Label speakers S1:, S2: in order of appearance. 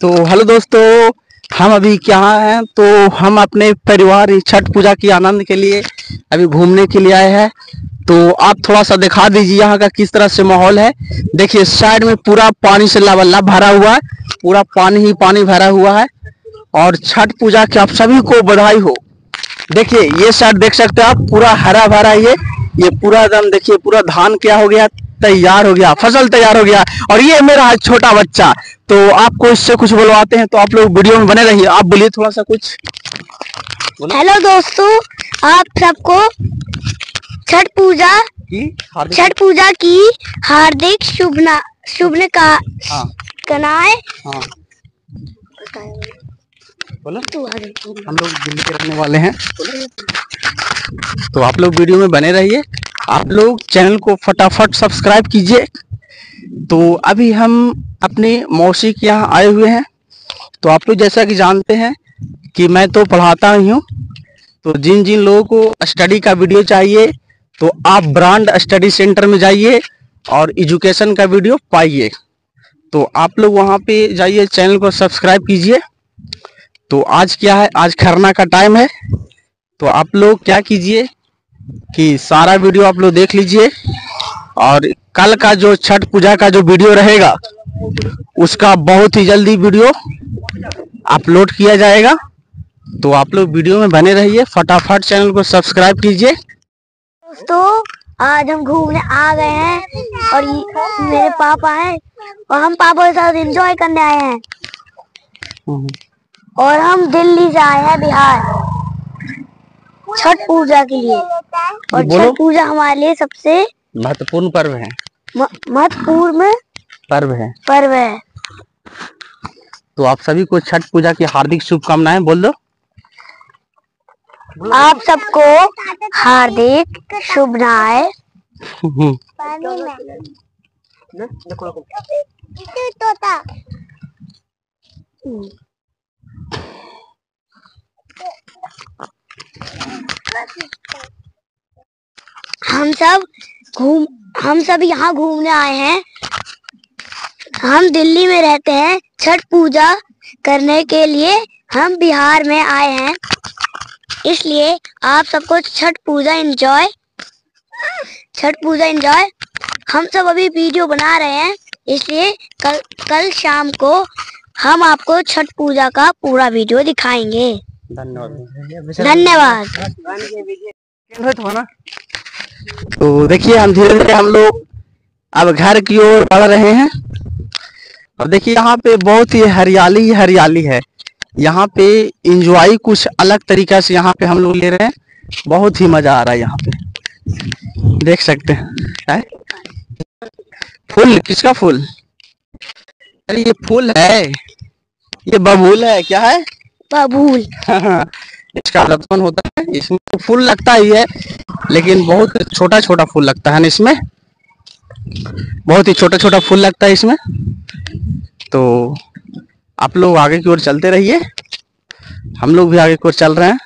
S1: तो हेलो दोस्तों, हम अभी क्या हैं? तो हम अपने परिवार छठ पूजा की आनंद के लिए अभी घूमने के लिए आए हैं। तो आप थोड़ा सा दिखा दीजिए यहाँ का किस तरह से माहौल है। देखिए, साइड में पूरा पानी से लबल्ला भरा हुआ है। पूरा पानी ही पानी भरा हुआ है। और छठ पूजा के आप सभी को बधाई हो। देखिए, ये साइड देख सकते हो आप, पूरा हरा भरा ये। ये पूरा एकदम, देखिए, पूरा धान क्या हो गया। तैयार हो गया फ़सल तैयार हो गया और ये मेरा है छोटा बच्चा। तो आपको इससे कुछ बुलवाते हैं तो आप लोग वीडियो में बने रहिए। आप बोलिए थोड़ा सा कुछ।
S2: हेलो दोस्तों आप सबको छठ पूजा छठ पूजा की हार्दिक शुभना शुभन का
S1: हाँ।
S2: कनाए।
S1: हाँ। बोलो। हम लोग दिल्ली के रहने वाले हैं। तो आप लोग वीडियो में बने रहिए। आप लोग चैनल को फटाफट सब्सक्राइब कीजिए। तो अभी हम अपने मौसी के यहाँ आए हुए हैं। तो आप लोग जैसा कि जानते हैं कि मैं तो पढ़ाता ही हूँ। तो जिन जिन लोगों को स्टडी का वीडियो चाहिए तो आप ब्रांड स्टडी सेंटर में जाइए और एजुकेशन का वीडियो पाइए। तो आप लोग वहाँ पे जाइए, चैनल को सब्सक्राइब कीजिए। तो आज क्या है? आज खरना का टाइम है। तो आप लोग क्या कीजिए? कि सारा वीडियो आप लोग देख लीजिए। और कल का जो छठ पूजा का जो वीडियो रहेगा, उसका बहुत ही जल्दी वीडियो अपलोड किया जाएगा। तो आप लोग वीडियो में बने रहिए, फटाफट चैनल को सब्सक्राइब कीजिए।
S2: दोस्तों, आज हम घूमने आ गए हैं और मेरे पापा हैं और हम पापा के साथ एंजॉय करने आए हैं। और हम दिल्ली से आए हैं बिहार, छठ पूजा के लिए। और छठ पूजा हमारे लिए सबसे
S1: महत्वपूर्ण पर्व है।
S2: म- महत्वपूर्ण
S1: पर्व है।
S2: पर्व है।
S1: तो आप सभी को छठ पूजा की हार्दिक शुभकामनाएँ बोल दो।
S2: आप सबको हार्दिक शुभनाएँ। हम सब घूम हम सब यहाँ घूमने आए हैं। हम दिल्ली में रहते हैं। छठ पूजा करने के लिए हम बिहार में आए हैं। इसलिए आप सबको छठ पूजा एंजॉय छठ पूजा एंजॉय हम सब अभी वीडियो बना रहे हैं। इसलिए कल कल शाम को हम आपको छठ पूजा का पूरा वीडियो दिखाएँगे।
S1: धन्यवाद।
S2: धन्यवाद।
S1: तो देखिए हम धीरे धीरे हम लोग अब घर की ओर बढ़ रहे हैं। और देखिए यहाँ पे बहुत ही हरियाली ही हरियाली है। यहाँ पे इंजॉय कुछ अलग तरीका से यहाँ पे हम लोग ले रहे हैं। बहुत ही मज़ा आ रहा है यहाँ पे। देख सकते हैं। है? फूल किसका फूल? अरे ये फूल है। ये बबूल है। क्या है?
S2: बबूल।
S1: इसका लटकन होता है? इसमें तो फूल लगता ही है। लेकिन बहुत छोटा छोटा फूल लगता है ना इसमें? बहुत ही छोटा छोटा फूल लगता है इसमें? तो आप लोग आगे की ओर चलते रहिए। हम लोग भी आगे की ओर चल रहे हैं।